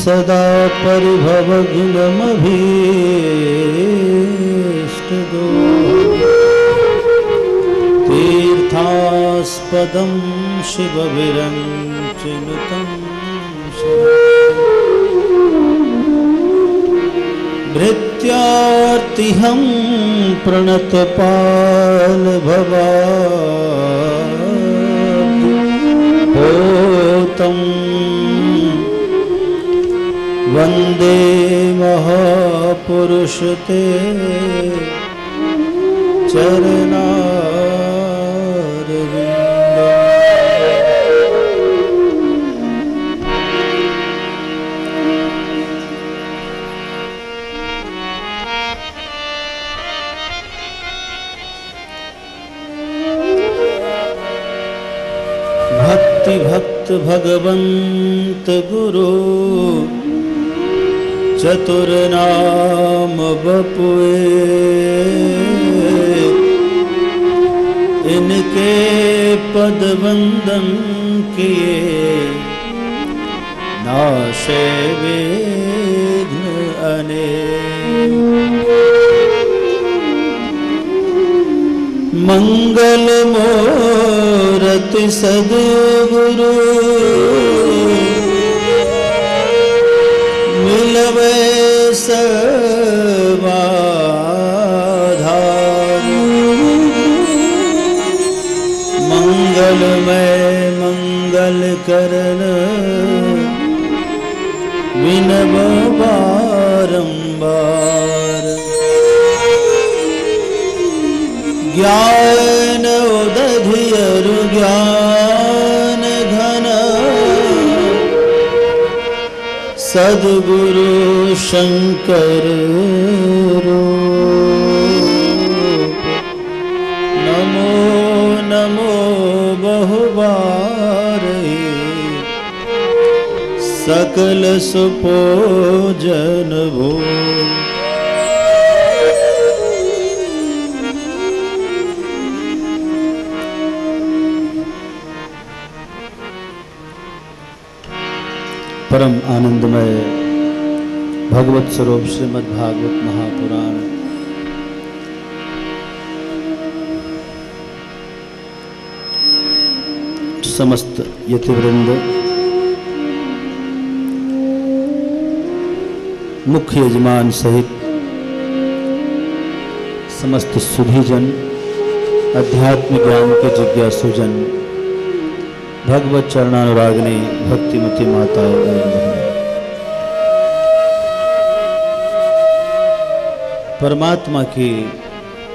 सदा परिभवग्नमभीष्टदो तीर्थास्पदं शिवविरञ्चिनुतं भृत्यार्तिहं प्रणतपालभवा होतं वन्दे महापुरुषते चरणा भक्तिभक् भगवन्त गुरु चतुर नाम बपुए। इनके पद वंदन किए नाशे विघ्न अनेक मंगल मोरति सदगुरु मिलवे धार मङ्गलमय मङ्गल कर विनवबारं बार ज्ञानरु ज्ञान घन। सद्गुरु शंकर नमो नमो बहुबार सकल सुपोजन भो। परम आनंदमय भगवत स्वरूप श्रीमद् भागवत महापुराण। समस्त यतिवृंद। मुख्य यजमान सहित समस्त सुधीजन अध्यात्म ज्ञान के जिज्ञासुजन, भगवत चरणानुरागिनी, भक्तिमती माता परमात्मा की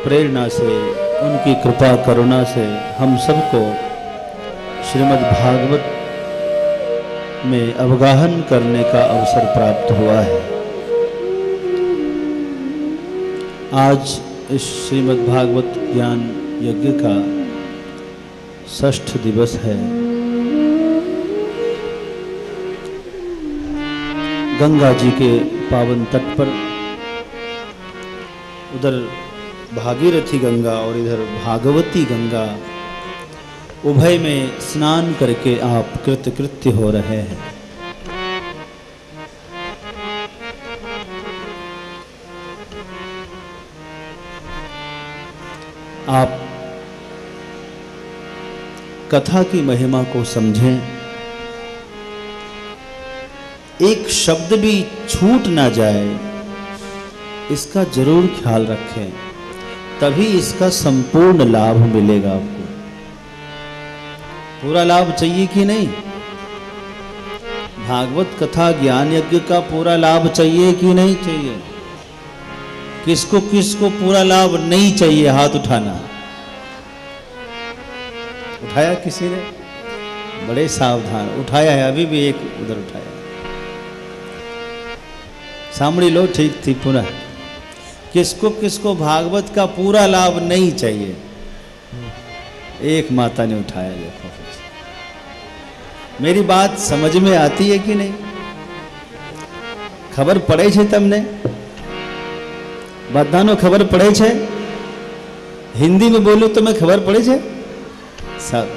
प्रेरणा से, उनकी कृपा, करुणा से हम सबको श्रीमद् भागवत में अवगाहन करने का अवसर प्राप्त हुआ है। आज इस श्रीमद् भागवत ज्ञान यज्ञ का षष्ठ दिवस है। गंगा जी के पावन तट पर उधर भागीरथी गंगा और इधर भागवती गंगा, उभय में स्नान करके आप कृतकृत्य हो रहे हैं। आप कथा की महिमा को समझें। एक शब्द भी छूट ना जाए। इसका ज़रूर ख्याल रखें। तभी इसका संपूर्ण लाभ मिलेगा आपको। पूरा लाभ चाहिए कि नहीं? भागवत कथा ज्ञान यज्ञ का पूरा लाभ चाहिए कि नहीं चाहिए? किसको किसको पूरा लाभ नहीं चाहिए हाथ उठाना? उठाया किसी ने? बड़े सावधान। उठाया है, अभी भी एक उधर उठाया। सामने लो, ठीक थी, पुनः। किसको किसको भागवत का पूरा लाभ नहीं चाहिए एक माता ने उठाया देखो मेरी बात समझ में आती है कि नहीं ખબર પડે છે તમને બધાનો ખબર પડે છે હિન્દી में બોલું તમે ખબર પડે છે સારું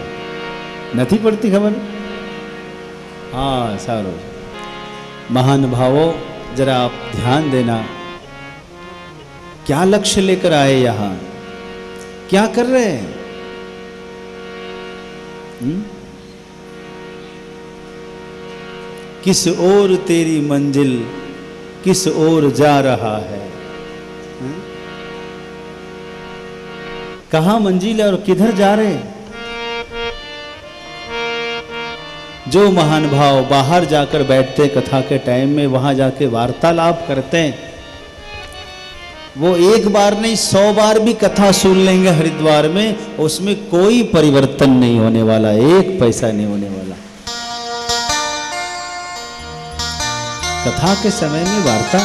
નથી પડતી ખબર હા સારું महान भावों जरा आप ध्यान देना क्या लक्ष्य लेकर आए यहाँ? क्या कर रहे हैं? हुँ? किस ओर तेरी मंजिल, किस ओर जा रहा है? हुँ? कहा मंजिल और किधर जा रहे हैं? जो महान भाव बाहर जाकर बैठते कथा के टाइम में, वहाँ जाके वार्तालाप करते हैं। वो एक बार नहीं, सौ बार भी कथा सुन लेंगे हरिद्वार में, उसमें कोई परिवर्तन नहीं होने वाला, एक पैसा नहीं होने वाला। कथा के समय में वार्ता।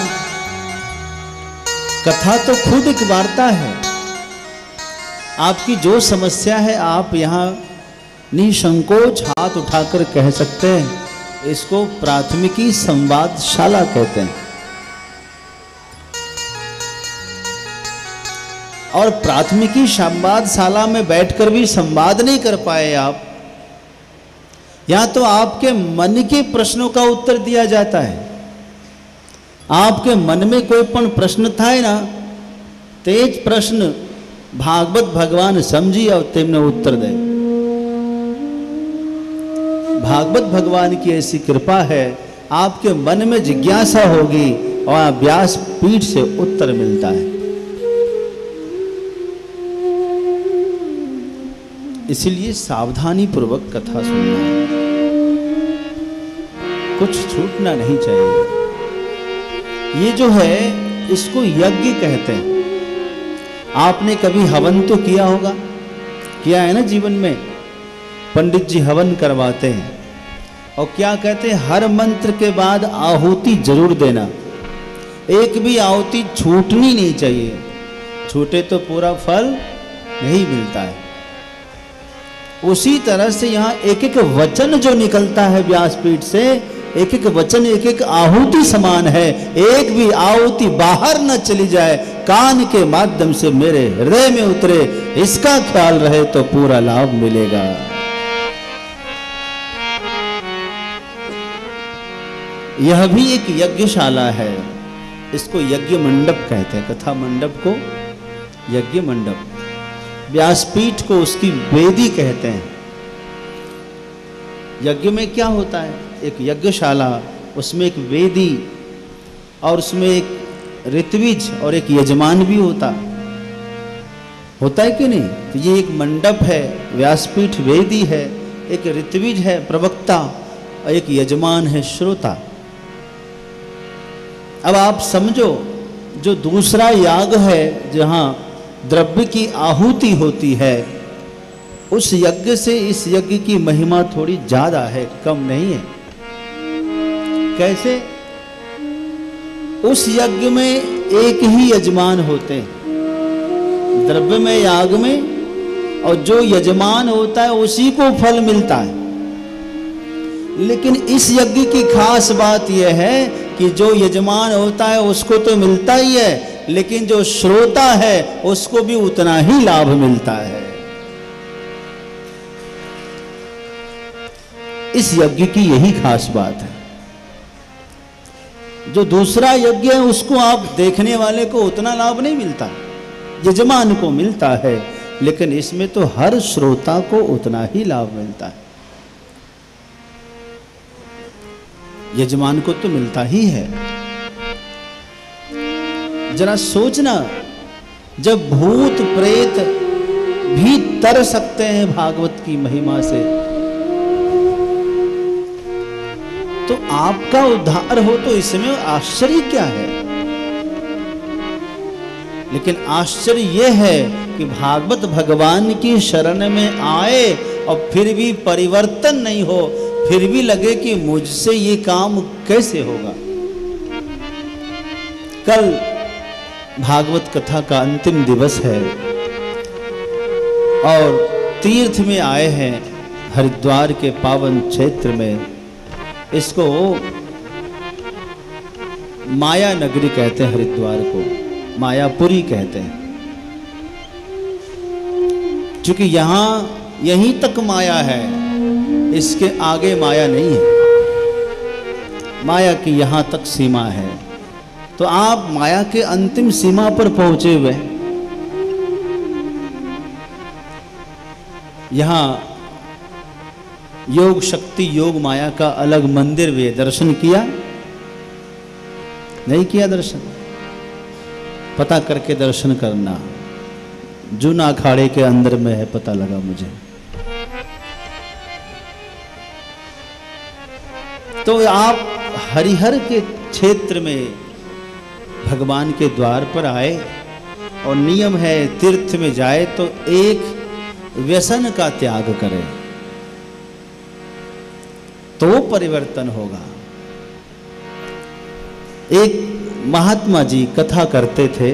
कथा तो खुद एक वार्ता है। आपकी जो समस्या है, आप यहाँ निसंकोच हाथ उठाकर कह सकते हैं, इसको प्राथमिकी संवादशाला कहते हैं। और प्राथमिकी संवादशाला में बैठकर भी संवाद नहीं कर पाए आप। या तो आपके मन के प्रश्नों का उत्तर दिया जाता है। आपके मन में कोई पण प्रश्न था ना, तेज प्रश्न भागवत भगवान समझी और तेमने उत्तर दे। भागवत भगवान की ऐसी कृपा है, आपके मन में जिज्ञासा होगी और व्यास पीठ से उत्तर मिलता है। इसलिए सावधानी पूर्वक कथा सुनना। कुछ छूटना नहीं चाहिए। ये जो है, इसको यज्ञ कहते हैं। आपने कभी हवन तो किया होगा? किया है ना जीवन में? पंडित जी हवन करवाते हैं। और क्या कहते हैं, हर मंत्र के बाद आहुति ज़रूर देना। एक भी आहुति छूटनी नहीं चाहिए। छूटे तो पूरा फल नहीं मिलता है। उसी तरह से यहाँ एक एक वचन जो निकलता है व्यासपीठ से एक एक वचन एक एक आहुति समान है। एक भी आहुति बाहर न चली जाए, कान के माध्यम से मेरे हृदय में उतरे, इसका ख्याल रहे तो पूरा लाभ मिलेगा। यह भी एक यज्ञशाला है। इसको यज्ञ मंडप कहते हैं, कथा मंडप को यज्ञ मंडप व्यासपीठ को उसकी वेदी कहते हैं। यज्ञ में क्या होता है? एक यज्ञशाला, उसमें एक वेदी, और उसमें एक ऋत्विज, और एक यजमान भी होता। होता है कि नहीं? तो ये एक मंडप है, व्यासपीठ वेदी है, एक ऋत्विज है, प्रवक्ता, और एक यजमान है, श्रोता। अब आप समझो, जो दूसरा याग है, जहाँ द्रव्य की आहुति होती है। उस यज्ञ से इस यज्ञ की महिमा थोड़ी ज़्यादा है, कम नहीं है। कैसे? उस यज्ञ में एक ही यजमान होते हैं। द्रव्य में याग में, और जो यजमान होता है, उसी को फल मिलता है। लेकिन इस यज्ञ की खास बात यह है कि जो यजमान होता है, उसको तो मिलता ही है लेकिन जो श्रोता है, उसको भी उतना ही लाभ मिलता है। इस यज्ञ की यही खास बात है। जो दूसरा यज्ञ है, उसको आप देखने वाले को उतना लाभ नहीं मिलता। यजमान को मिलता है, लेकिन इसमें तो हर श्रोता को उतना ही लाभ मिलता है। यजमान को तो मिलता ही है। जरा सोचना, जब भूत प्रेत भी तर सकते हैं भागवत की महिमा से तो आपका उद्धार हो तो इसमें आश्चर्य क्या है? लेकिन आश्चर्य यह है कि भागवत भगवान की शरण में आए और फिर भी परिवर्तन नहीं हो, फिर भी लगे कि मुझसे ये काम कैसे होगा? कल भागवत कथा का अंतिम दिवस है। और तीर्थ में आए हैं हरिद्वार के पावन क्षेत्र में। इसको माया नगरी कहते हैं हरिद्वार को। मायापुरी कहते हैं। क्योंकि यहाँ, यहीं तक माया है। इसके आगे माया नहीं है। माया की यहाँ तक सीमा है। तो आप माया के अंतिम सीमा पर पहुँचे हुए। यहाँ योग शक्ति, योग माया का अलग मंदिर वे दर्शन किया? नहीं किया दर्शन? पता करके दर्शन करना। जून अखाड़े के अंदर में है, पता लगा मुझे। तो आप हरिहर के क्षेत्र में भगवान के द्वार पर आए और नियम है, तीर्थ में जाए तो एक व्यसन का त्याग करे। तो परिवर्तन होगा। एक महात्मा जी कथा करते थे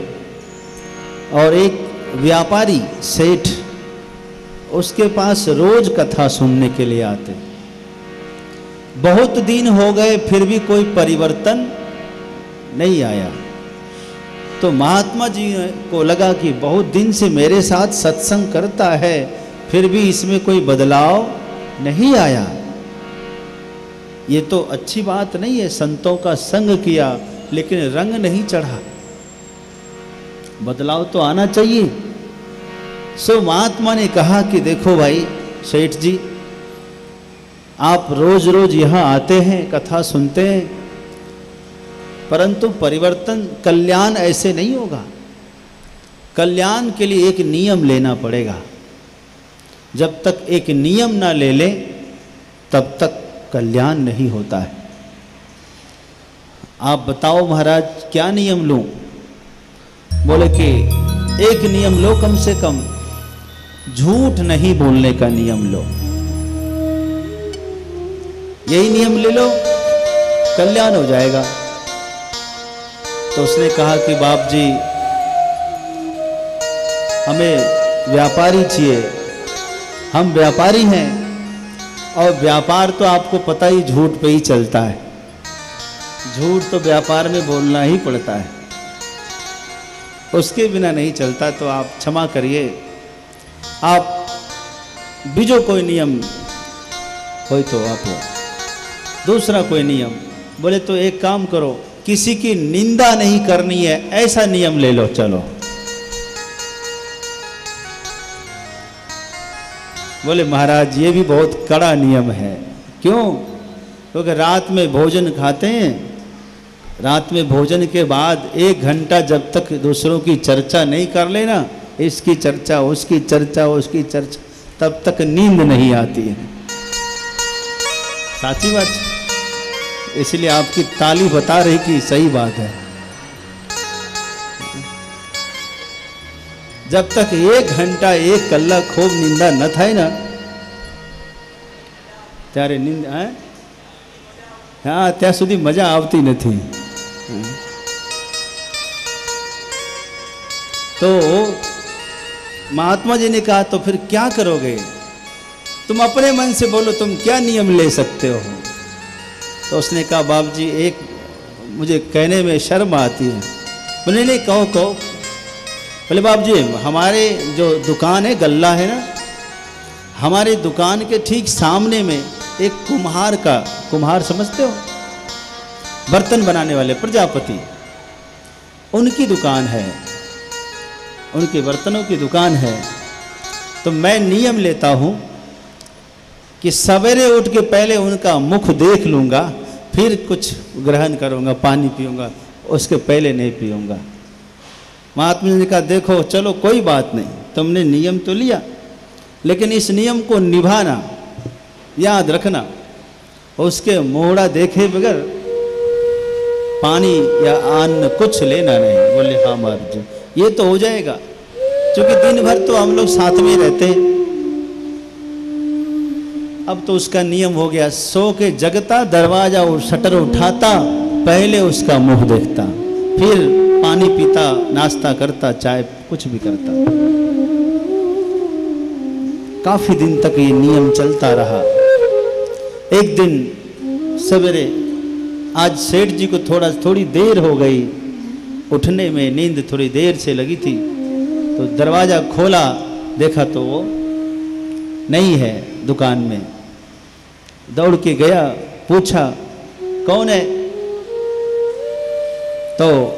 और एक व्यापारी सेठ उसके पास रोज कथा सुनने के लिए आते। बहुत दिन हो गए, फिर भी कोई परिवर्तन नहीं आया। तो महात्मा जी को लगा कि बहुत दिन से मेरे साथ सत्संग करता है, फिर भी इसमें कोई बदलाव नहीं आया। ये तो अच्छी बात नहीं है, संतों का संग किया, लेकिन रंग नहीं चढ़ा। बदलाव तो आना चाहिए। सो महात्मा ने कहा कि देखो भाई, सेठ जी, आप रोज रोज यहाँ आते हैं, कथा सुनते हैं परंतु परिवर्तन, कल्याण ऐसे नहीं होगा। कल्याण के लिए एक नियम लेना पड़ेगा। जब तक एक नियम ना ले ले, तब तक कल्याण नहीं होता है। आप बताओ महाराज, क्या नियम लूँ? बोले कि एक नियम लो कम से कम, झूठ नहीं बोलने का नियम लो। यही नियम ले लो, कल्याण हो जाएगा। तो उसने कहा कि बाप जी हमें व्यापारी चाहिए। हम व्यापारी हैं और व्यापार तो आपको पता ही झूठ पे ही चलता है। झूठ तो व्यापार में बोलना ही पड़ता है। उसके बिना नहीं चलता तो आप क्षमा करिए। आप बीजो कोई नियम हो तो आप हो। दूसरा कोई नियम, बोले तो एक काम करो किसी की निंदा नहीं करनी है, ऐसा नियम ले लो, चलो। बोले, महाराज, ये भी बहुत कड़ा नियम है। क्यों? क्योंकि रात में भोजन खाते हैं। रात में भोजन के बाद एक घंटा जब तक दूसरों की चर्चा नहीं कर लेना, इसकी चर्चा, उसकी चर्चा उसकी चर्चा, तब तक नींद नहीं आती है। साची बात? इसलिए आपकी ताली बता रही कि सही बात है जब तक एक घंटा एक कलाक खूब निंदा न થાય ને ત્યારે નિંદ હા ત્યાં સુધી મજા આવતી નથી तो महात्मा जी ने कहा तो फिर क्या करोगे तुम अपने मन से बोलो तुम क्या नियम ले सकते हो तो उसने कहा बाप जी एक मुझे कहने में शर्म आती है। बोले, नहीं, कहो कहो। बोले बाप जी हमारे जो दुकान है, गल्ला है ना, हमारे दुकान के ठीक सामने में एक कुम्हार का, कुम्हार समझते हो? बर्तन बनाने वाले प्रजापति। उनकी दुकान है। उनके बर्तनों की दुकान है। तो मैं नियम लेता हूँ कि सवेरे उठ के पहले उनका मुख देख लूँगा फिर कुछ ग्रहण करूँगा, पानी पीऊँगा, उसके पहले नहीं पीऊँगा। महात्मा ने कहा, देखो, चलो, कोई बात नहीं, तुमने नियम तो लिया, लेकिन इस नियम को निभाना, याद रखना, उसके मोहड़ा देखे बगैर पानी या अन्न कुछ लेना नहीं। बोले हाँ महाराज ये तो हो जाएगा, क्योंकि दिन भर तो हम लोग साथ में रहते हैं अब तो उसका नियम हो गया, सो के जगता दरवाज़ा और शटर उठाता, पहले उसका मुँह देखता, फिर पानी पीता, नाश्ता करता, चाय कुछ भी करता। काफ़ी दिन तक ये नियम चलता रहा। एक दिन सवेरे, आज सेठ जी को थोड़ा, थोड़ी देर हो गई। उठने में नींद थोड़ी देर से लगी थी तो दरवाज़ा खोला, देखा तो वो नहीं है। दुकान में। दौड़ के गया, पूछा, कौन है? तो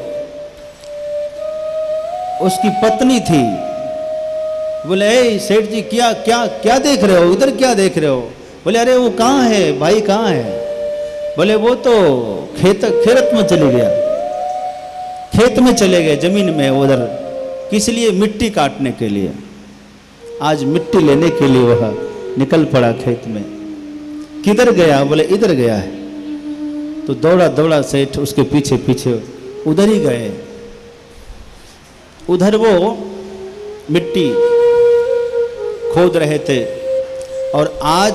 उसकी पत्नी थी। बोले, ए, सेठ जी, क्या क्या क्या देख रहे हो? उधर क्या देख रहे हो? बोले, अरे, वो कहाँ है? भाई कहाँ है? बोले, वो तो खेत खेत में चले गया। खेत में चले गए, ज़मीन में, उधर। किस लिए? मिट्टी काटने के लिए। आज मिट्टी लेने के लिए वह। निकल पड़ा खेत में। किधर गया? बोले, इधर गया है। तो दौड़ा दौड़ा सेठ उसके पीछे पीछे उधर ही गए। उधर वो मिट्टी खोद रहे थे। और आज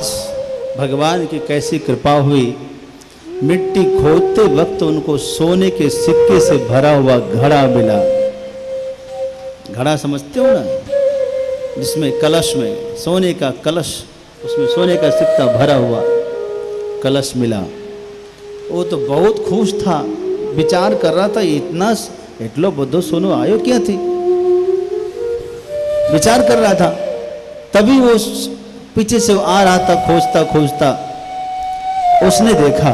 भगवान की कैसी कृपा हुई। मिट्टी खोदते वक्त उनको सोने के सिक्के से भरा हुआ घड़ा मिला। घड़ा समझते हो ना? जिसमें कलश में सोने का कलश, उसमें सोने का सिक्का भरा हुआ कलश मिला। वो तो बहुत खुश था, विचार कर रहा था, इतना एटलो બધો सोनो आयो क्या थी? विचार कर रहा था। तभी वो पीछे से आ रहा था, खोजता खोजता। उसने देखा,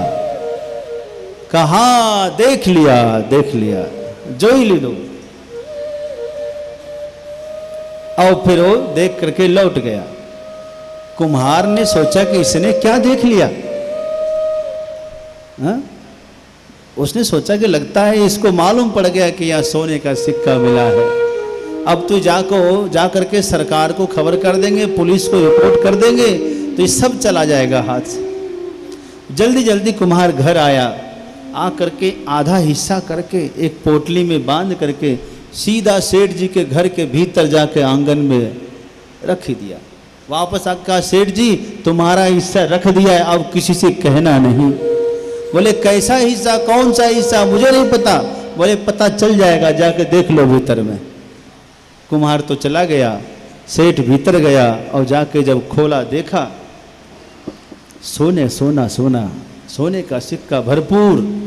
कहा देख लिया देख लिया जो ही ली लो। और फिर वो देख करके लौट गया। कुम्हार ने सोचा कि इसने क्या देख लिया? हा? उसने सोचा कि लगता है इसको मालूम पड़ गया कि यहाँ सोने का सिक्का मिला है। अब तो जाको जा करके सरकार को खबर कर देंगे, पुलिस को रिपोर्ट कर देंगे तो ये सब चला जाएगा हाथ से। जल्दी जल्दी कुम्हार घर आया। आ करके आधा हिस्सा करके एक पोटली में बाँध करके सीधा सेठ जी के घर के भीतर जाके आँगन में रख ही दिया। वापस आका सेठ जी, तुम्हारा हिस्सा रख दिया है, अब किसी से कहना नहीं। बोले, कैसा हिस्सा, कौन सा हिस्सा, मुझे नहीं पता। बोले, पता चल जाएगा, जाके देख लो भीतर में। कुम्हार तो चला गया, सेठ भीतर गया और जाके जब खोला, देखा, सोने, सोना सोना, सोने का सिक्का भरपूर,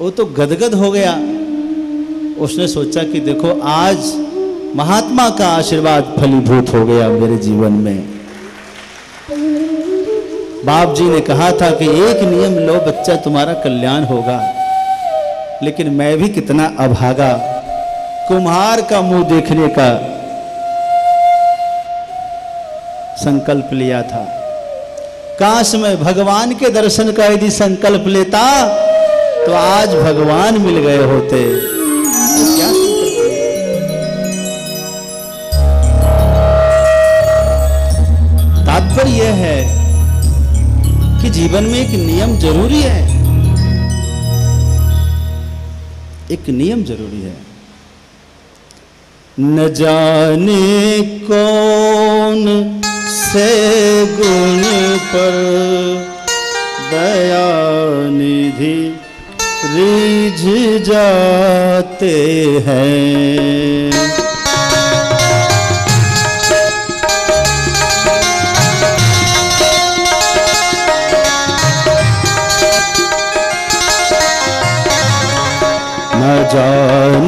वो तो गदगद हो गया। उसने सोचा कि देखो, आज महात्मा का आशीर्वाद फलीभूत हो गया मेरे जीवन में। बाप जी ने कहा था कि एक नियम लो, बच्चा तुम्हारा कल्याण होगा। लेकिन मैं भी कितना अभागा। कुम्हार का मुँह देखने का संकल्प लिया था। काश में भगवान के दर्शन का यदि संकल्प लेता तो आज भगवान मिल गए होते। क्या तात्पर्य यह है कि जीवन में एक नियम ज़रूरी है। एक नियम ज़रूरी है। न जाने कौन से गुण पर दया निधि रिझ जाते हैं। जाने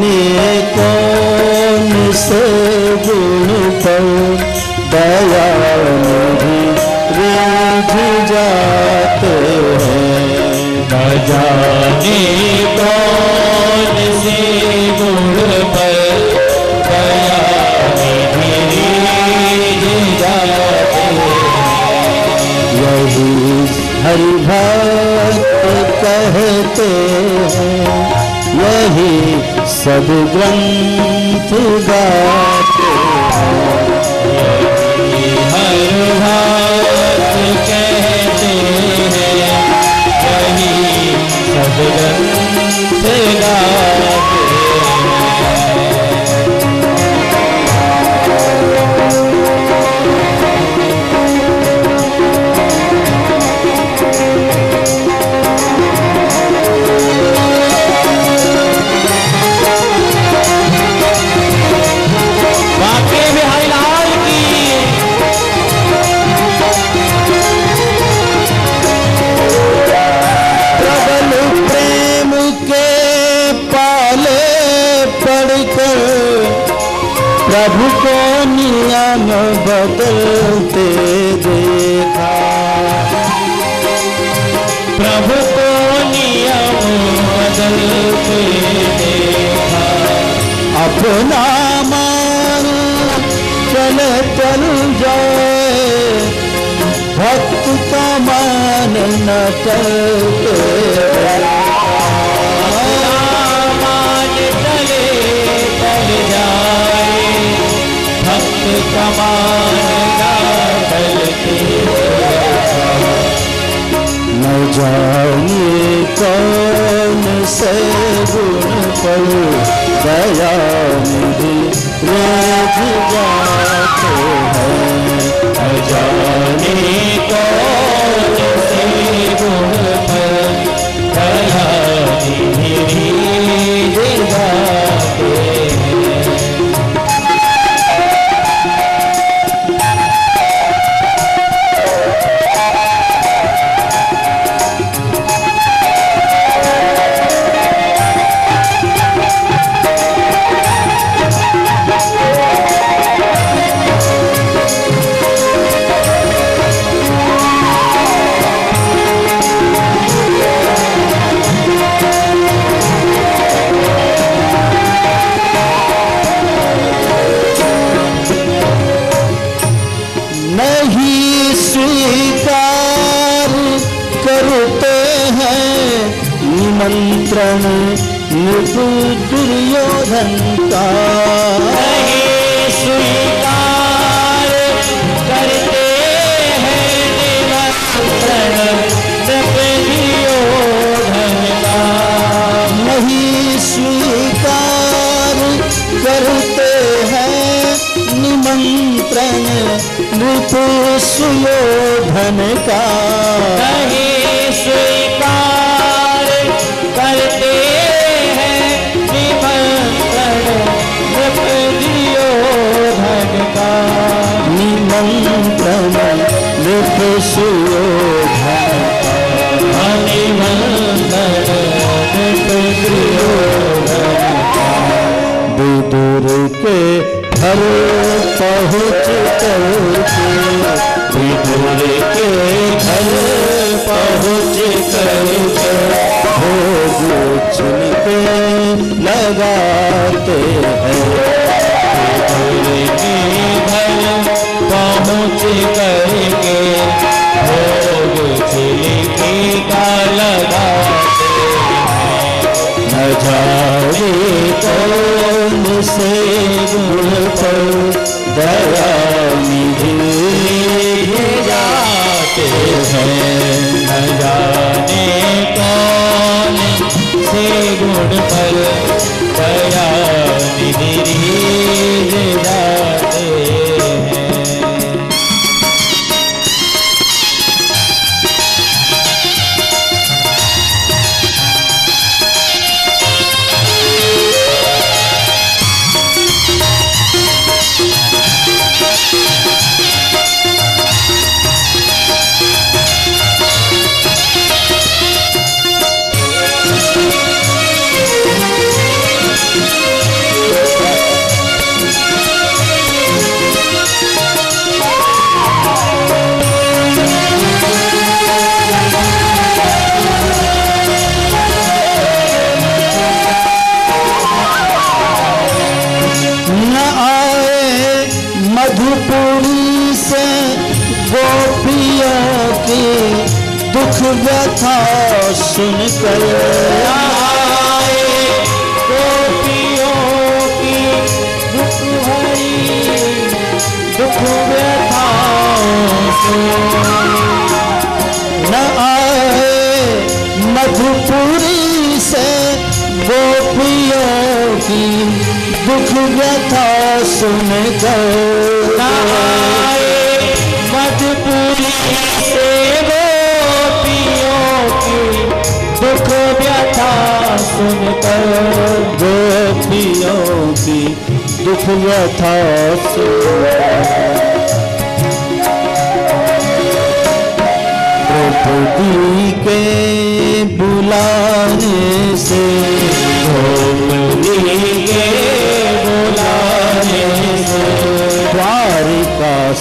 भक्त कहते हैं यही सब ग्रंथ गाते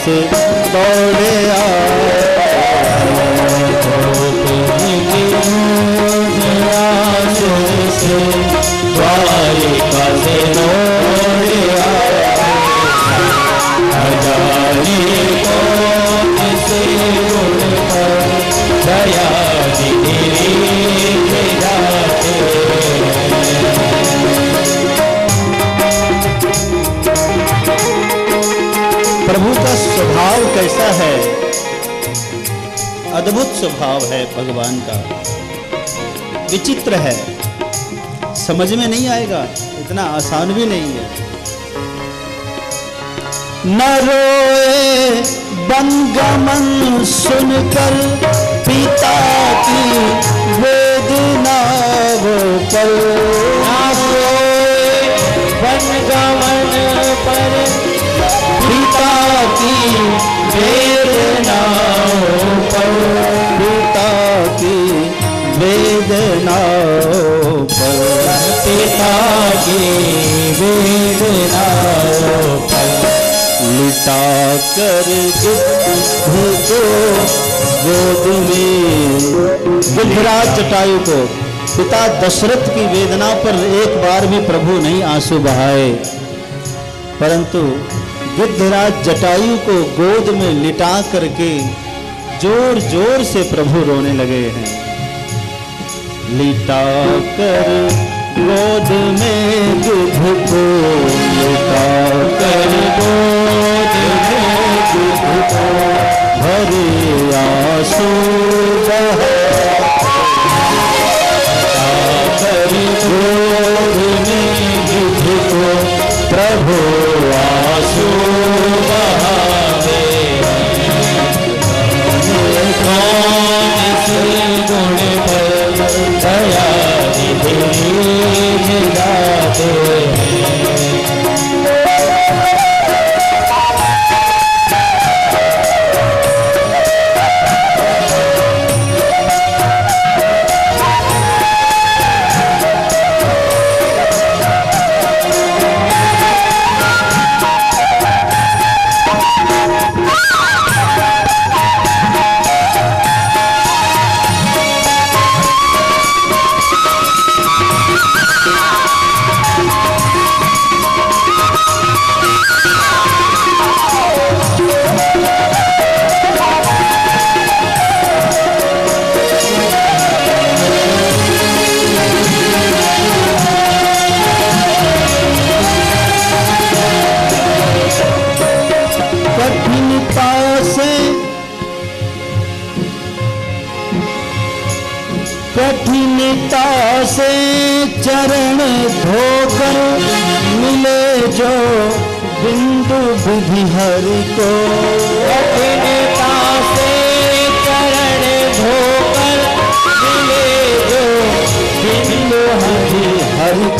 Six. अद्भुत स्वभाव है भगवान का। विचित्र है। समझ में नहीं आएगा, इतना आसान भी नहीं है। न रोए बन गमन सुनकर, पिता की वेदना वो पल वन गमन पर, पिता की वेदनाओं पर पिता की वेदनाओं पिता की वेदनाओं कर को गोद में जटायु को पिता दशरथ की वेदना पर एक बार भी प्रभु नहीं आँसू बहाए परंतु गिद्धराज जटायु को गोद में लिटा करके ज़ोर ज़ोर से प्रभु रोने लगे हैं। लिटा कर गोद में गिद्ध को, लिटा कर गोद में गिद्ध को, भरे आँसू बहा। कर गोद में गिद्ध को, प्रभु आँसू बहावे दया निधि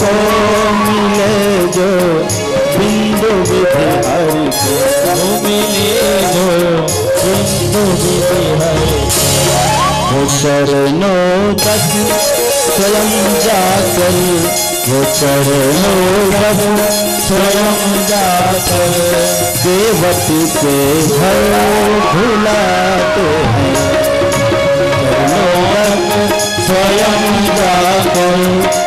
को मिले जो बिंदु विधि हरि को मिले जो बिंदु विधि हरि वो चरणों तक स्वयं जाकर वो चरणों तक स्वयं जाकर देवती के घर भुलाते हैं चरणों तक स्वयं जाकर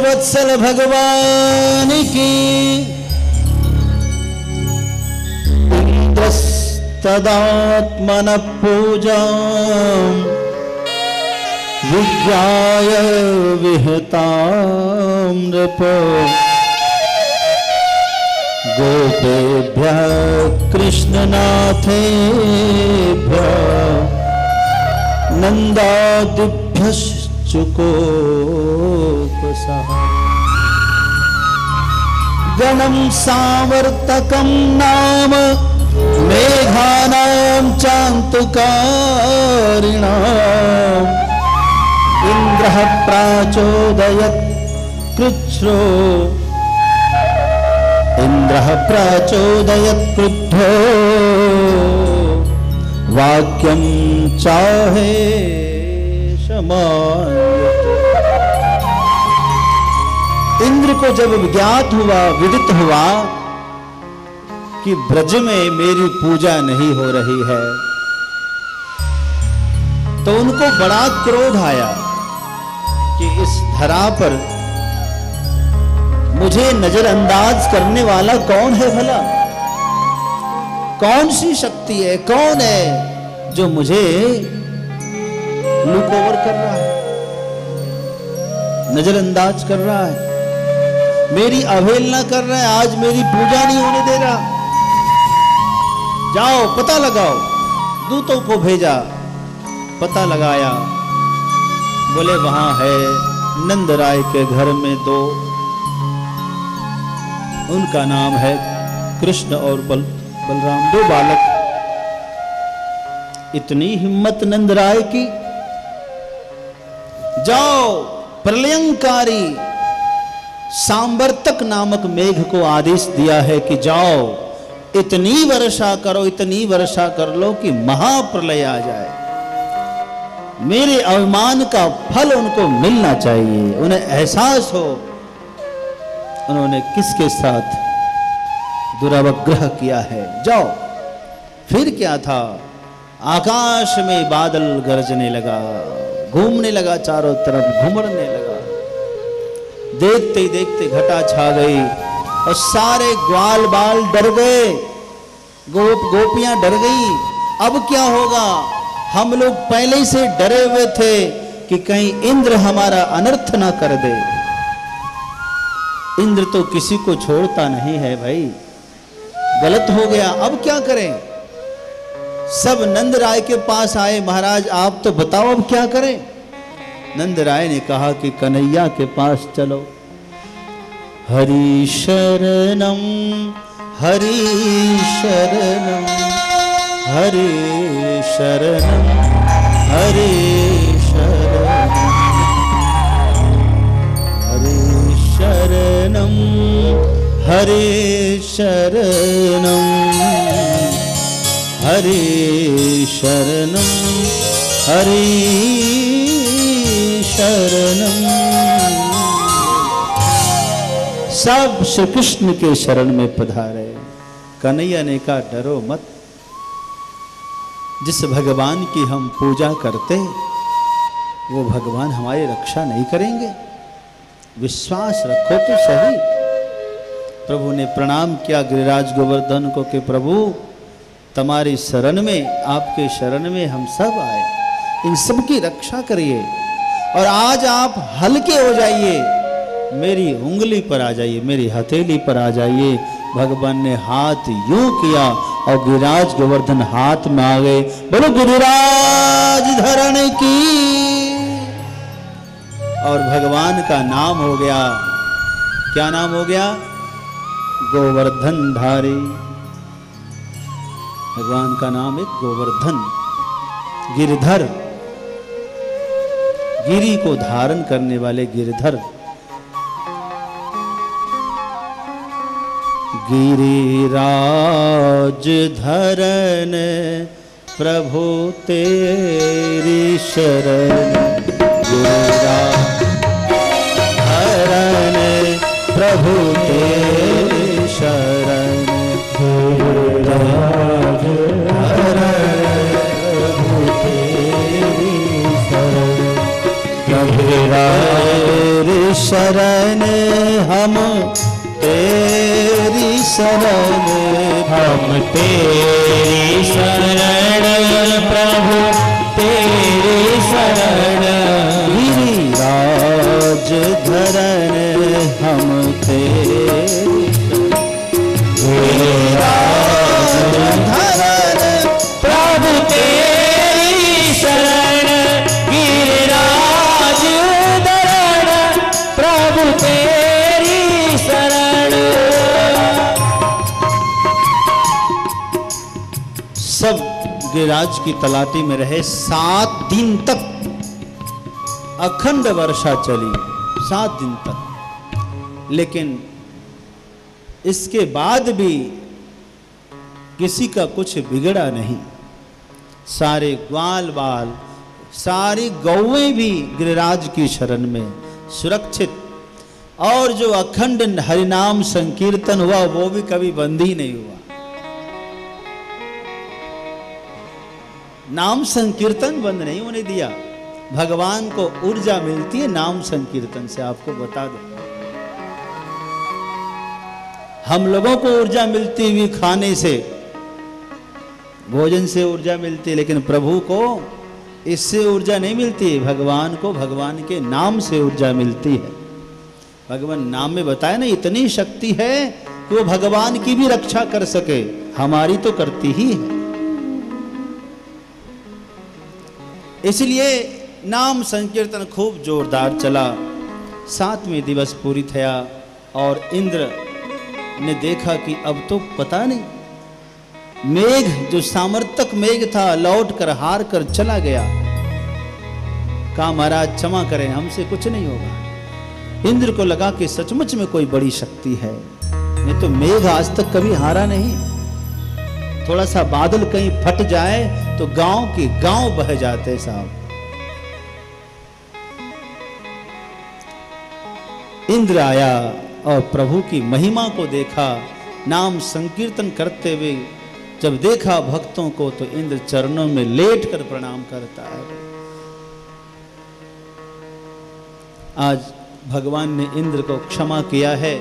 वत्सल भगवान की। तदात्मन पूजा विज्ञाय विहतां गोपेभ्यः कृष्णनाथेभ्यः। नन्दादिभ्यश्चुकोपसः गणं सावर्तकं नाम मेघानां चान्तुकारिणाम्। इन्द्रः प्राचोदयत् कृच्छ्रो इन्द्रः प्राचोदयत् क्रुद्धो वाक्यं चाहे शमायत इंद्र को जब ज्ञात हुआ, विदित हुआ कि ब्रज में मेरी पूजा नहीं हो रही है तो उनको बड़ा क्रोध आया कि इस धरा पर मुझे नजरअंदाज करने वाला कौन है भला? कौन सी शक्ति है? कौन है जो मुझे लुक ओवर कर रहा है? नजरअंदाज कर रहा है? मेरी अवहेलना कर रहा है, आज मेरी पूजा नहीं होने दे रहा। जाओ, पता लगाओ। दूतों को भेजा, पता लगाया। बोले, वहाँ है नंद राय के घर में दो। उनका नाम है कृष्ण और बल, बलराम। दो बालक। इतनी हिम्मत नंद राय की। जाओ, प्रलयंकारी। सांबर्तक नामक मेघ को आदेश दिया है कि जाओ, इतनी वर्षा करो, इतनी वर्षा कर लो कि महाप्रलय आ जाए। मेरे अभिमान का फल उनको मिलना चाहिए, उन्हें एहसास हो, उन्होंने किसके साथ दुरावग्रह किया है। जाओ, फिर क्या था? आकाश में बादल गरजने लगा, घूमने लगा चारों तरफ़ घुमड़ने लगा। देखते ही देखते घटा छा गई और सारे ग्वाल बाल डर गए। गोप गोपियाँ डर गई। अब क्या होगा? हम लोग पहले से डरे हुए थे कि कहीं इंद्र हमारा अनर्थ ना कर दे। इंद्र तो किसी को छोड़ता नहीं है भाई। गलत हो गया। अब क्या करें? सब नंद राय के पास आए, महाराज, आप तो बताओ अब क्या करें? नंद राय ने कहा कि कन्हैया के पास चलो। हरि शरणम हरि शरणम हरि शरणम हरि शरणम। हरि शरणम, हरे शरणम, हरि शरणम, हरि शरणम सब श्री कृष्ण के शरण में पधारे। कन्हैया ने कहा, डरो मत। जिस भगवान की हम पूजा करते, वो भगवान हमारी रक्षा नहीं करेंगे। विश्वास रखो तो सही। प्रभु ने प्रणाम किया, गिरिराज गोवर्धन को कि प्रभु, तुम्हारी शरण में, आपके शरण में हम सब आए। इन सब की रक्षा करिए। और आज आप हल्के हो जाइए। मेरी उंगली पर आ जाइए, मेरी हथेली पर आ जाइए। भगवान ने हाथ यूँ किया और गिरिराज गोवर्धन हाथ में आ गए। बोलो, गिरिराज धरण की। और भगवान का नाम हो गया। क्या नाम हो गया? गोवर्धन धारी। भगवान का नाम है गोवर्धन। गिरधर। गिरी को धारण करने वाले गिरधर। गिरिराज धरन, प्रभु तेरी शरण। गिरिराज धरन, प्रभु तेरी शरण। गिरिराज शरण हम तेरी शरण हम तेरी गिरिराज की तलाटी में रहे सात दिन तक। अखंड वर्षा चली, सात दिन तक। लेकिन इसके बाद भी किसी का कुछ बिगड़ा नहीं। सारे ग्वाल बाल, सारी गौएँ भी गिरिराज की शरण में सुरक्षित। और जो अखंड हरिनाम संकीर्तन हुआ, वो भी कभी बंद ही नहीं हुआ। नाम संकीर्तन बंद नहीं होने दिया। भगवान को ऊर्जा मिलती है, नाम संकीर्तन से आपको बता दो। हम लोगों को ऊर्जा मिलती हुई खाने से, भोजन से ऊर्जा मिलती है, लेकिन प्रभु को इससे ऊर्जा नहीं मिलती भगवान को भगवान के नाम से ऊर्जा मिलती है। भगवान नाम में बताया ना, इतनी शक्ति है कि वो भगवान की भी रक्षा कर सके। हमारी तो करती ही है। इसलिए नाम संकीर्तन खूब जोरदार चला। सातवें दिवस पूरी थया और इंद्र ने देखा कि अब तो पता नहीं। मेघ, जो सामर्थक मेघ था, लौट कर हार कर चला गया। कहा महाराज, क्षमा करें, हमसे कुछ नहीं होगा। इंद्र को लगा कि सचमुच में कोई बड़ी शक्ति है। नहीं तो मेघ आज तक कभी हारा नहीं। थोड़ा सा बादल कहीं फट जाए तो गाँव के गाँव बह जाते साहब इंद्र आया और प्रभु की महिमा को देखा, नाम संकीर्तन करते हुए जब देखा भक्तों को तो इंद्र चरणों में लेट कर प्रणाम करता है। आज भगवान ने इंद्र को क्षमा किया है।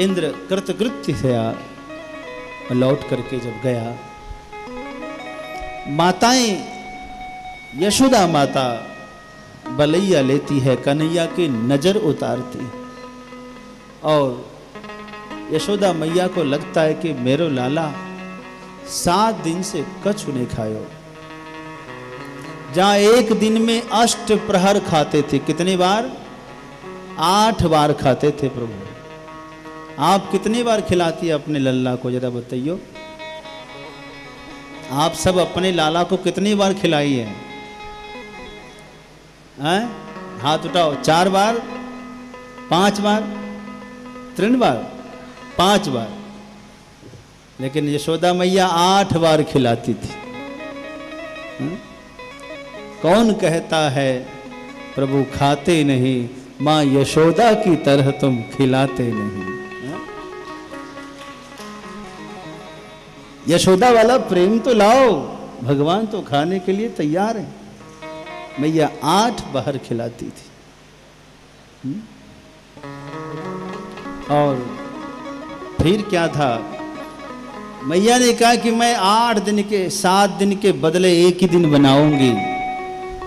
इंद्र कृतकृत्य से लौट करके जब गया माताएँ, यशोदा माता बलैया लेती है, कन्हैया की नज़र उतारती और यशोदा मैया को लगता है कि मेरो लाला सात दिन से कछु नहीं खायो जहाँ एक दिन में अष्ट प्रहर खाते थे, कितनी बार? आठ बार खाते थे प्रभु। आप कितनी बार खिलाती है अपने लल्ला को, जरा बताइयो। आप सब अपने लाला को कितनी बार खिलाई है? हैं? हाथ उठाओ। चार बार? पाँच बार? तीन बार? पाँच बार। लेकिन यशोदा मैया आठ बार खिलाती थी। हैं? कौन कहता है, प्रभु खाते नहीं, माँ यशोदा की तरह तुम खिलाते नहीं यशोदा वाला प्रेम तो लाओ, भगवान तो खाने के लिए तैयार है। मैया आठ बाहर खिलाती थी। हुँ? और फिर क्या था? मैया ने कहा कि मैं आठ दिन के, सात दिन के बदले एक ही दिन बनाऊँगी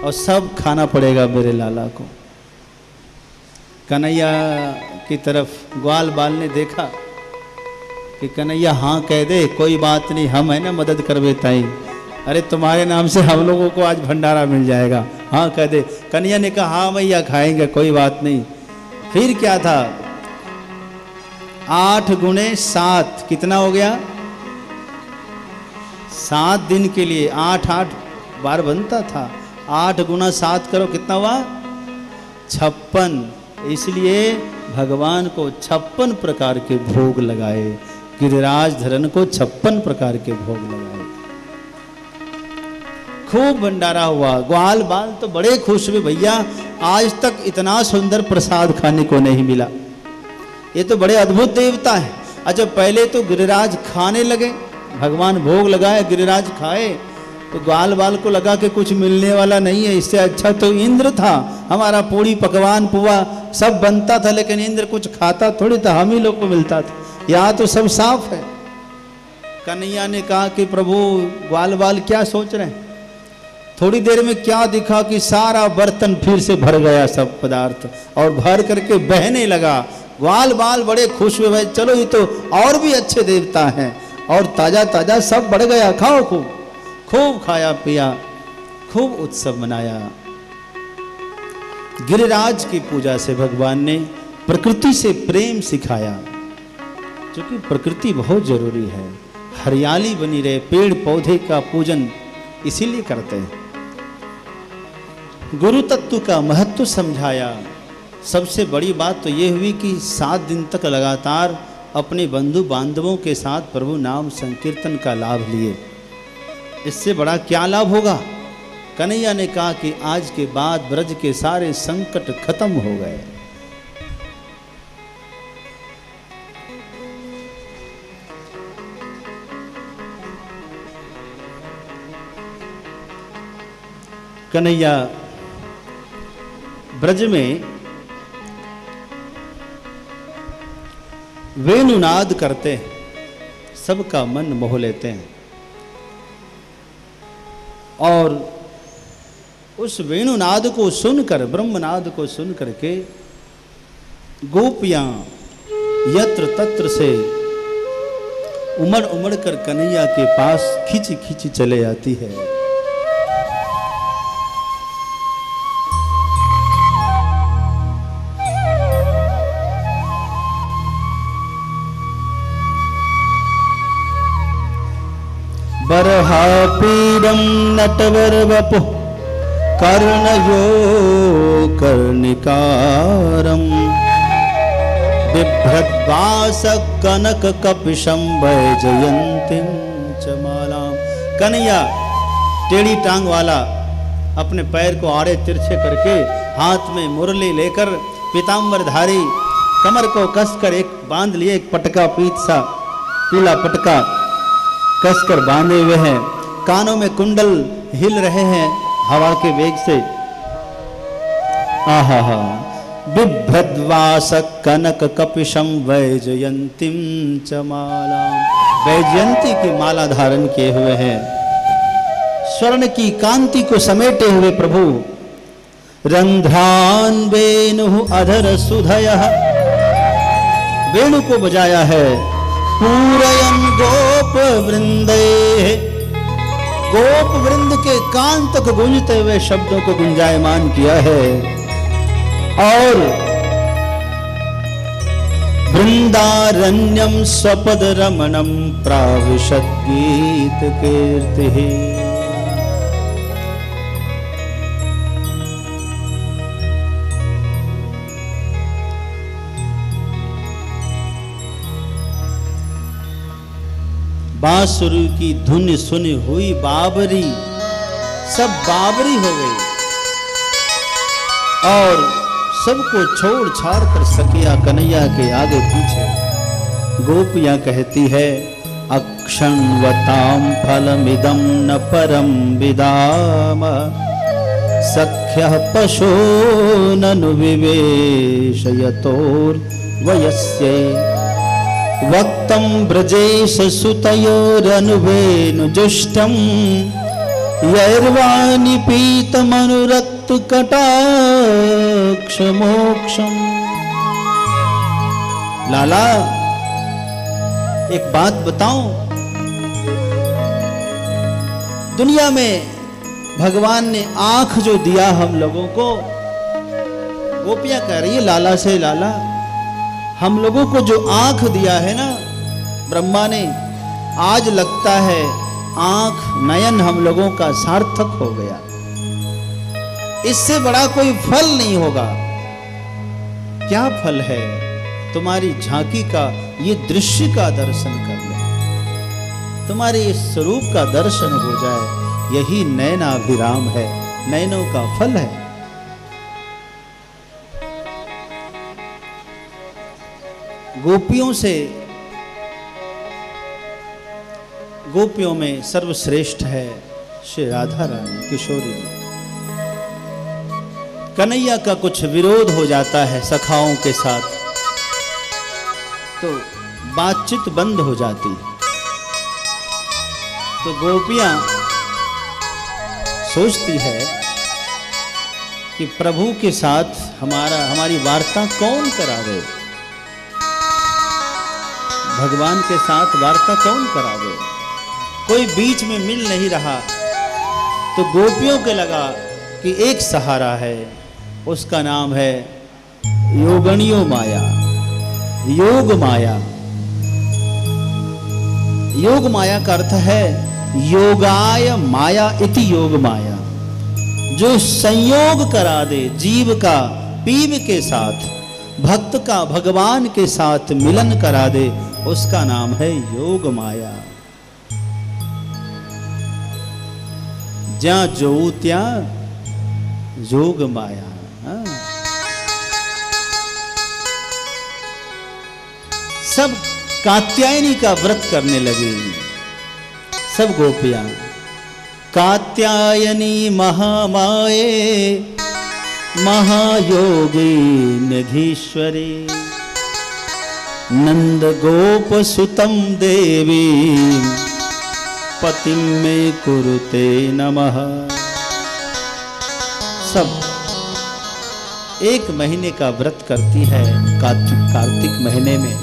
और सब खाना पड़ेगा मेरे लाला को। कन्हैया की तरफ़ ग्वाल बाल ने देखा। कि कन्हैया हाँ कह दे, कोई बात नहीं, हम है ना मदद करवे ताई। अरे तुम्हारे नाम से हम लोगों को आज भंडारा मिल जाएगा। हाँ कह दे। कन्हैया ने कहा हाँ मैया, खाएँगे, कोई बात नहीं। फिर क्या था? आठ गुणे सात, कितना हो गया? सात दिन के लिए, आठ आठ बार बनता था। आठ गुना सात करो, कितना हुआ? छप्पन। इसलिए भगवान को छप्पन प्रकार के भोग लगाए। गिरिराज धरन को छप्पन प्रकार के भोग लगाए। खूब भंडारा हुआ। ग्वाल बाल तो बड़े खुश हुए, भैया, आज तक इतना सुंदर प्रसाद खाने को नहीं मिला। ये तो बड़े अद्भुत देवता है। अच्छा पहले तो गिरिराज खाने लगे। भगवान भोग लगाए, गिरिराज खाए। तो ग्वाल बाल को लगा कि कुछ मिलने वाला नहीं है, इससे अच्छा तो इंद्र था। हमारा पूड़ी पकवान, पुआ सब बनता था, लेकिन इंद्र कुछ खाता थोड़ी था हम ही लोग को मिलता था। यहाँ तो सब साफ़ है। कन्हैया ने कहा कि प्रभु ग्वाल बाल क्या सोच रहे हैं? थोड़ी देर में क्या दिखा कि सारा बर्तन फिर से भर गया सब पदार्थ और भर करके बहने लगा। ग्वाल बाल बड़े खुश हुए, भाई, चलो ये तो और भी अच्छे देवता हैं और ताज़ा ताज़ा सब बढ़ गया, खाओ खूब। खूब खाया, पिया, खूब उत्सव मनाया। गिरिराज की पूजा से भगवान ने प्रकृति से प्रेम सिखाया। क्योंकि प्रकृति बहुत ज़रूरी है। हरियाली बनी रहे पेड़ पौधे का पूजन इसीलिए करते हैं। गुरु तत्व का महत्व समझाया। सबसे बड़ी बात तो ये हुई कि सात दिन तक लगातार अपने बंधु बांधवों के साथ प्रभु नाम संकीर्तन का लाभ लिए। इससे बड़ा क्या लाभ होगा? कन्हैया ने कहा कि आज के बाद ब्रज के सारे संकट खत्म हो गए। कन्हैया, ब्रज में वेणुनाद करते हैं, सबका मन मोह लेते हैं। और उस वेणुनाद को सुनकर, ब्रह्मनाद को सुन करके गोपियाँ यत्र तत्र से उमड़ उमड़ कर कन्हैया के पास खिंच खिंच चले आती है। बरहापीडं नटवरवपु कर्णयो कर्णिकारम् बिभ्रद्वासकनककपिशं वैजयन्तीं च मालां। कन्हैया, टेढ़ी टांग वाला अपने पैर को आड़े तिरछे करके हाथ में मुरली लेकर पीताम्बरधारी कमर को कसकर एक बाँध लिए, एक पटका पीत सा पीला पटका कसकर बांधे हुए हैं। कानों में कुंडल हिल रहे हैं हवा के वेग से। आहा हा। बिभ्रद्वास कनक कपिशम वैजयंतीम माला। वैजयंती की माला धारण किए हुए हैं। स्वर्ण की कांति को समेटे हुए प्रभु। रंध्रान वेणु अधर सुधय। वेणु को बजाया है। पूरयन गोप वृंदे गोप वृंद के कान तक गूंजते हुए शब्दों को गुंजायमान किया है। और वृंदारण्यम स्वपद रमणम प्राविशत गीत कीर्ति बांसुरी की धुन सुन हुई बाबरी, सब बाबरी हो गई। और सबको छोड़ छाड़ कर सकिया कन्हैया के आगे पीछे। गोपियाँ कहती है, अक्षण अक्षणवताम फलमिदम न परम विदाम। सख्य पशो ननु विवेशयतोर वयस्ये वक्तं ब्रजेश सुतयोरनुवेनुजुष्टं यैर्वाणि पीतमनुरक्तकटाक्षमोक्षम्। लाला, एक बात बताऊँ। दुनिया में भगवान ने आँख जो दिया हम लोगों को, गोपियाँ कह रही है, लाला से लाला। हम लोगों को जो आँख दिया है ना, ब्रह्मा ने, आज लगता है आँख नयन हम लोगों का सार्थक हो गया। इससे बड़ा कोई फल नहीं होगा। क्या फल है? तुम्हारी झांकी का, ये दृश्य का दर्शन कर ले। तुम्हारे इस स्वरूप का दर्शन हो जाए, यही नयनाभिराम है, नयनों का फल है। गोपियों से, गोपियों में सर्वश्रेष्ठ है श्री राधा रानी किशोरी। कन्हैया का कुछ विरोध हो जाता है सखाओं के साथ तो बातचीत बंद हो जाती। है तो गोपियाँ सोचती है कि प्रभु के साथ हमारा, हमारी वार्ता कौन करावे भगवान के साथ वार्ता कौन करावे? कोई बीच में मिल नहीं रहा तो गोपियों के लगा कि एक सहारा है। उसका नाम है योगणियो माया। योग माया। योग माया का अर्थ है योगाय माया इति योग माया। जो संयोग करा दे जीव का, पीव के साथ, भक्त का, भगवान के साथ मिलन करा दे उसका नाम है योग माया। ज्या जो त्या योग माया। हाँ। सब कात्यायनी का व्रत करने लगे। सब गोपियाँ, कात्यायनी महामाये, महायोगी निधीश्वरी। नंद गोप सुतम देवी पतिम में कुरुते नमः। सब एक महीने का व्रत करती है कार्तिक कार्तिक महीने में।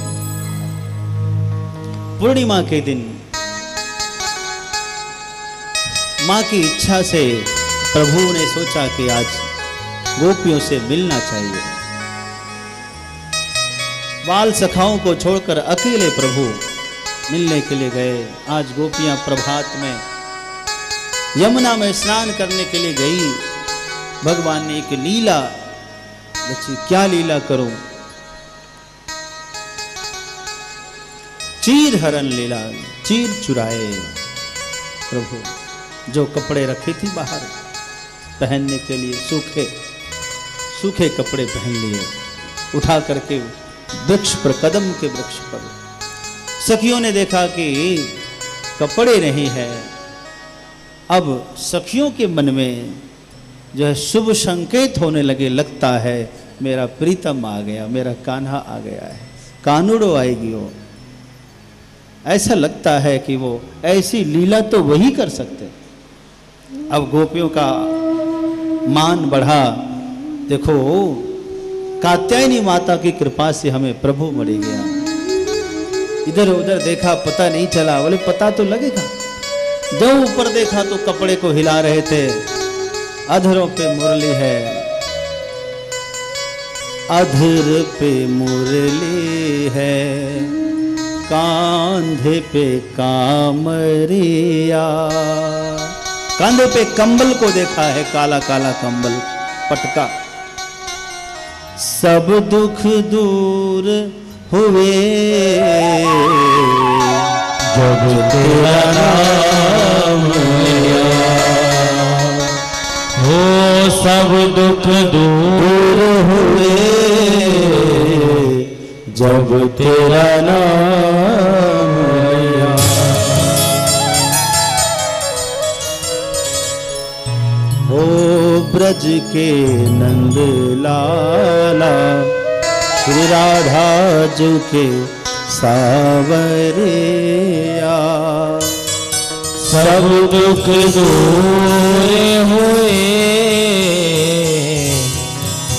पूर्णिमा के दिन माँ की इच्छा से प्रभु ने सोचा कि आज गोपियों से मिलना चाहिए। बाल सखाओं को छोड़कर अकेले प्रभु मिलने के लिए गए। आज गोपियाँ प्रभात में यमुना में स्नान करने के लिए गई। भगवान ने एक लीला, बच्ची, क्या लीला करूँ? चीर हरण लीला, चीर चुराए। प्रभु, जो कपड़े रखे थी बाहर, पहनने के लिए सूखे सूखे कपड़े पहन लिए। उठा करके वृक्ष पर कदम के वृक्ष पर। सखियों ने देखा कि कपड़े नहीं है। अब सखियों के मन में जो है शुभ संकेत होने लगे, लगता है, मेरा प्रीतम आ गया, मेरा कान्हा आ गया है, कानूड़ो आएगी वो। ऐसा लगता है कि वो ऐसी लीला तो वही कर सकते। अब गोपियों का मान बढ़ा, देखो कात्यायनी माता की कृपा से हमें प्रभु मर गया। इधर उधर देखा, पता नहीं चला। बोले, पता तो लगेगा। जब ऊपर देखा तो कपड़े को हिला रहे थे। अधरों पे मुरली है। अधर पे मुरली है। कांधे पे कामरिया कांधे पे कंबल को देखा है काला काला कंबल, पटका। सब दुख दूर हुए। जब तेरा नाम हो सब दुख दूर हुए। जब तेरा नाम ओ ब्रज के नंद लाला, श्री राधा जू के सावरिया सब दुख दूर हुए,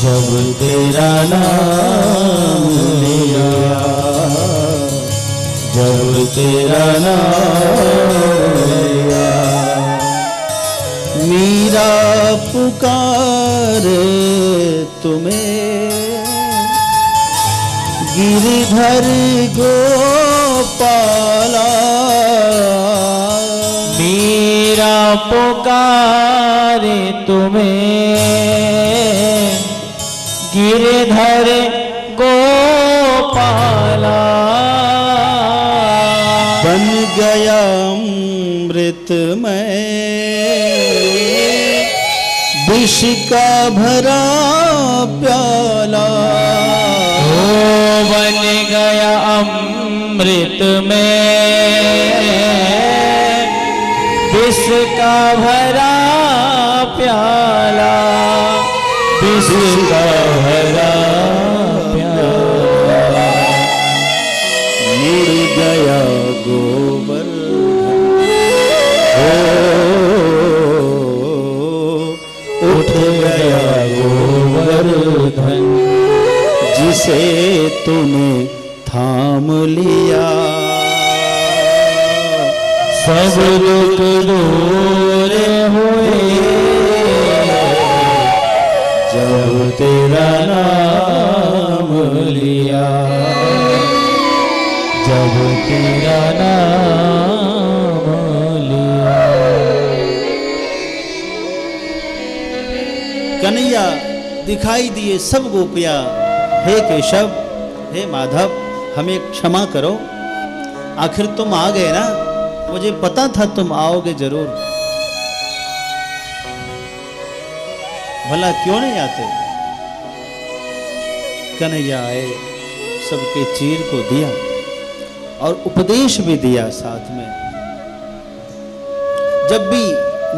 जब तेरा नाम लिया, जब तेरा नाम मीरा पुकार तुम्हें। गिरधर गोपाला। मीरा पुकार तुम्हें। गिरधर गोपाला। बन गया अमृत में विष का भरा प्याला। हो बन गया अमृत में। विश्व का भरा प्याला। विष जिसे तूने थाम लिया। सब दुख दूर हुए। जब तेरा नाम लिया। जब तेरा नाम लिया। कन्हैया, दिखाई दिए सब गोपिया। हे केशव, हे माधव, हमें क्षमा करो। आखिर तुम आ गए ना? मुझे पता था तुम आओगे ज़रूर। भला क्यों नहीं आते? कन्हैया आए, सबके चीर को दिया और उपदेश भी दिया साथ में। जब भी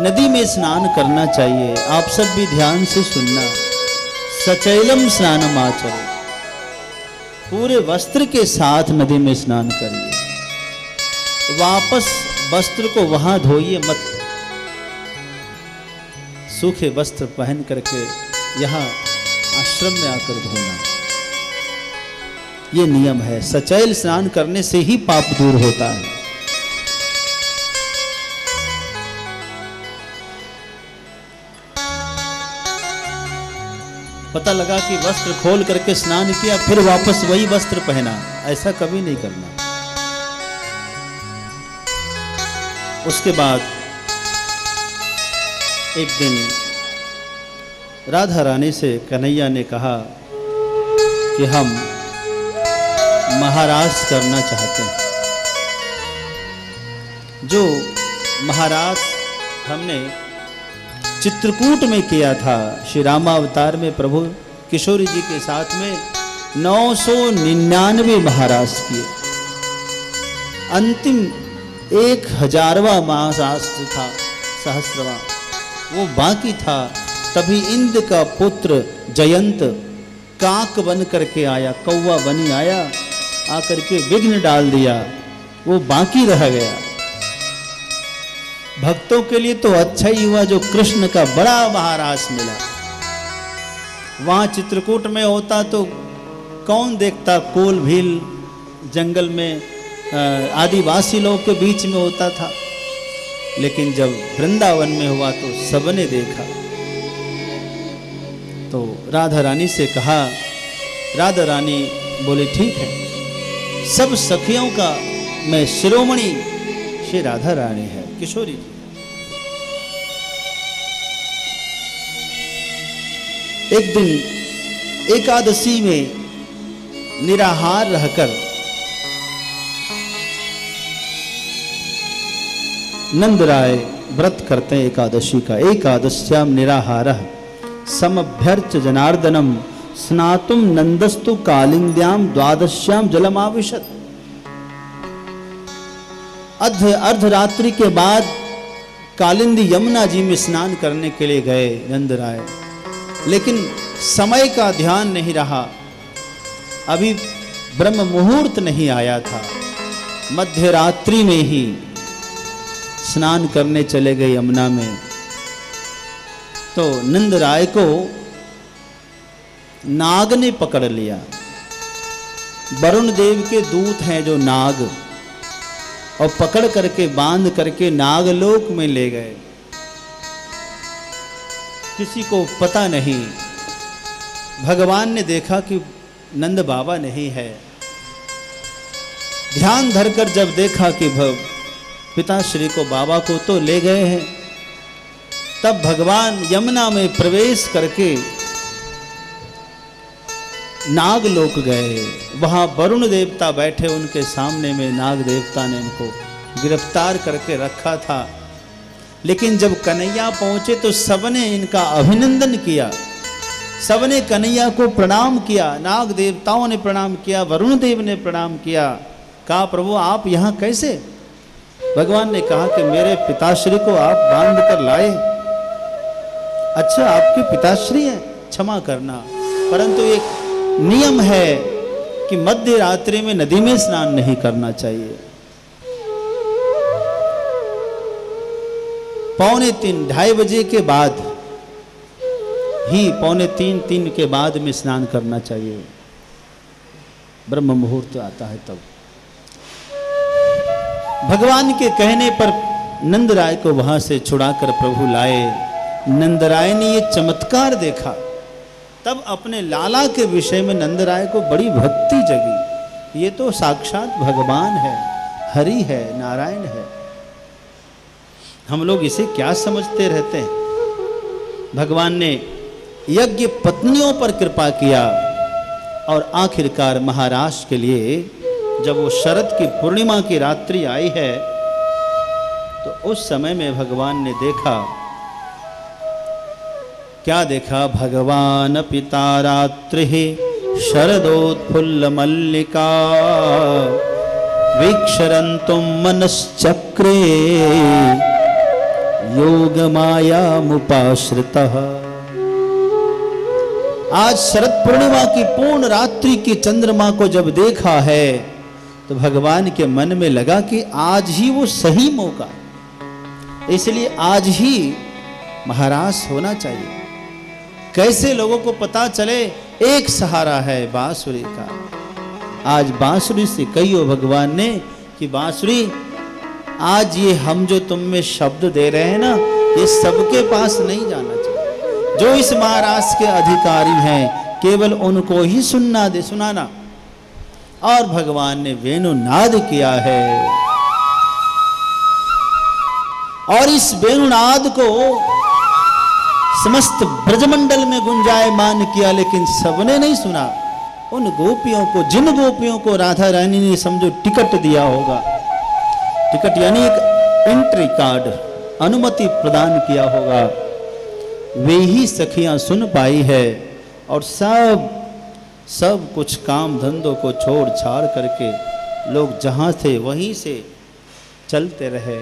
नदी में स्नान करना चाहिए, आप सब भी ध्यान से सुनना। सचैलम स्नानम आचरो। पूरे वस्त्र के साथ नदी में स्नान करिए। वापस वस्त्र को वहाँ धोइए मत। सूखे वस्त्र पहन करके यहाँ आश्रम में आकर धोना। ये नियम है, सचैल स्नान करने से ही पाप दूर होता है। पता लगा कि वस्त्र खोल करके स्नान किया, फिर वापस वही वस्त्र पहना। ऐसा कभी नहीं करना। उसके बाद एक दिन राधा रानी से कन्हैया ने कहा कि हम महाराज करना चाहते हैं। जो महाराज हमने चित्रकूट में किया था। श्री रामावतार में प्रभु किशोरी जी के साथ में नौ सौ निन्यानवे महाराज किए। अंतिम एक हजारवा महाशास्त्र था, सहस्रवा। वो बाकी था, तभी इंद्र का पुत्र जयंत काक बन करके आया, कौवा बनी आया, आकर के विघ्न डाल दिया। वो बाकी रह गया। भक्तों के लिए तो अच्छा ही हुआ जो कृष्ण का बड़ा महारास मिला। वहाँ चित्रकूट में होता तो कौन देखता कोल भील जंगल में आदिवासी लोग के बीच में होता था। लेकिन जब वृंदावन में हुआ तो सबने देखा। तो राधा रानी से कहा, राधा रानी बोले, ठीक है, सब सखियों का मैं शिरोमणि, श्री राधा रानी है। किशोरी जी। एक दिन एकादशी में निराहार रहकर नंद राय व्रत करते हैं एकादशी का। एकादश्याम निराहार समभ्यर्च जनार्दनम, स्नातुम नंदस्तु कालिंद्याम द्वादश्याम जलमाविशत। अर्ध, अर्धरात्रि के बाद कालिंदी यमुना जी में स्नान करने के लिए गए नंद राय लेकिन समय का ध्यान नहीं रहा। अभी ब्रह्म मुहूर्त नहीं आया था। मध्य रात्रि में ही स्नान करने चले गए यमुना में। तो नंद राय को नाग ने पकड़ लिया। वरुण देव के दूत हैं जो नाग। और पकड़ करके, बाँध करके नागलोक में ले गए। किसी को पता नहीं। भगवान ने देखा कि नंद बाबा नहीं है। ध्यान धरकर जब देखा कि भव पिताश्री को बाबा को तो ले गए हैं, तब भगवान यमुना में प्रवेश करके नागलोक गए। वहाँ वरुण देवता बैठे उनके सामने में। नाग देवता ने उनको गिरफ़्तार करके रखा था। लेकिन जब कन्हैया पहुँचे तो सबने इनका अभिनंदन किया। सबने कन्हैया को प्रणाम किया। नाग देवताओं ने प्रणाम किया। वरुण देव ने प्रणाम किया। कहा, प्रभु, आप यहाँ कैसे? भगवान ने कहा कि, मेरे पिताश्री को आप बाँध कर लाए। अच्छा आपके पिताश्री हैं। क्षमा करना। परंतु एक नियम है कि मध्य रात्रि में नदी में स्नान नहीं करना चाहिए। पौने तीन, ढाई बजे के बाद ही पौने तीन तीन के बाद में स्नान करना चाहिए। ब्रह्म मुहूर्त आता है तब। भगवान के कहने पर नंद राय को वहाँ से छुड़ाकर प्रभु लाए। नंद राय ने ये चमत्कार देखा। तब अपने लाला के विषय में नंद राय को बड़ी भक्ति जगी। ये तो साक्षात भगवान है, हरि है, नारायण है। हम लोग इसे क्या समझते रहते हैं? भगवान ने यज्ञ पत्नियों पर कृपा किया और आखिरकार महाराष्ट्र के लिए जब वो शरद की पूर्णिमा की रात्रि आई है तो उस समय में भगवान ने देखा क्या देखा भगवान पिता रात्रि शरदोत्फुल्ल मल्लिका वीक्षरंतुम मनश्चक्रे। योग माया मुपाश्रित आज शरद पूर्णिमा की पूर्ण रात्रि की चंद्रमा को जब देखा है तो भगवान के मन में लगा कि आज ही वो सही मौका इसलिए आज ही महाराज होना चाहिए। कैसे लोगों को पता चले? एक सहारा है बांसुरी का। आज बांसुरी से कहियो भगवान ने कि बांसुरी, आज ये हम जो तुम में शब्द दे रहे हैं ना, ये सबके पास नहीं जाना चाहिए। जो इस महाराष्ट्र के अधिकारी हैं, केवल उनको ही सुनना दे, सुनाना। और भगवान ने वेणुनाद किया है। और इस वेणुनाद को समस्त ब्रजमंडल में गुंजायमान किया, लेकिन सबने नहीं सुना। उन गोपियों को, जिन गोपियों को राधा रानी ने समझो टिकट दिया होगा, टिकट यानी एक एंट्री कार्ड अनुमति प्रदान किया होगा। वे ही सखियाँ सुन पाई है, और सब सब कुछ काम धंधों को छोड़ छाड़ करके लोग जहाँ थे, वहीं से चलते रहे।